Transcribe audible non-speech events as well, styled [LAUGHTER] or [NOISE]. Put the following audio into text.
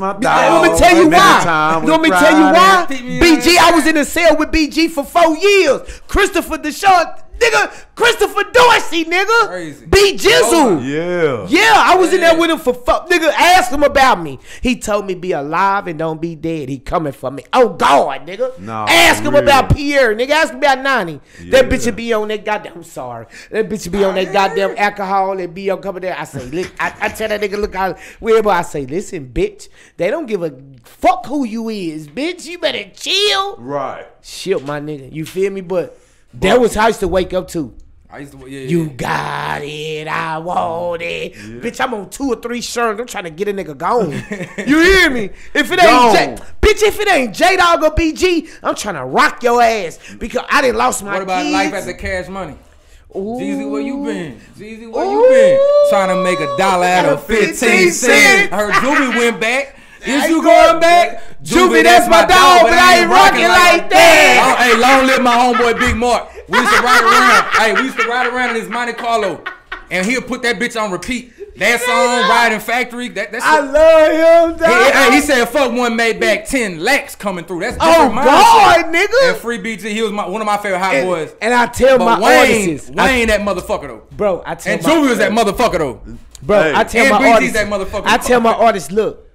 My Let me dog, tell you another why. time Let we me tell you why. and- Pick me BG. I was in a cell with BG for four years. Christopher Deshaun, nigga, Christopher Dorsey, nigga. Crazy. B Jizzle. Oh yeah. Yeah, I was in there with him for fuck. Nigga, ask him about me. He told me be alive and don't be dead. He coming for me. Oh God, nigga. Nah, ask him real. about Pierre, nigga. Ask him about Nani. That bitch would be on that goddamn. I'm sorry. That bitch would be on that goddamn alcohol and be on coming there. I say, look, I, I tell that nigga, look out. Wherever I say, listen, bitch, they don't give a fuck who you is, bitch. You better chill. Right. Shit, my nigga. You feel me? But that was how I used to wake up to. I used to, yeah, You yeah. got it, I want it. Bitch, I'm on two or three shirts. I'm trying to get a nigga going. [LAUGHS] you hear me? If it ain't J, bitch, if it ain't J Dog or BG, I'm trying to rock your ass because I didn't lost my What about kids. life after cash money? Jeezy, where you been? Jeezy, where Ooh. you been? Trying to make a dollar out of 15 15 cents. I heard Juvie went back. Is you going going back? Juvie, that's my dog, but I ain't rocking like that. Oh, hey, long live my [LAUGHS] homeboy Big Mark. We used to ride around. hey, we used to ride around in his Monte Carlo, and he'll put that bitch on repeat. That song, Riding Factory. That that's. I love him, dog. Hey, hey, he said, "Fuck one made back ten lakhs coming through." That's Oh different. God, nigga. And Free BG, he was my, one of my favorite hot and, boys. and I tell But my Wayne, artists, I- Wayne, that motherfucker though. bro, I tell And my, Juvie was that motherfucker though. bro, Hey. I tell And my BG's artists, that motherfucker. I tell my artists, look,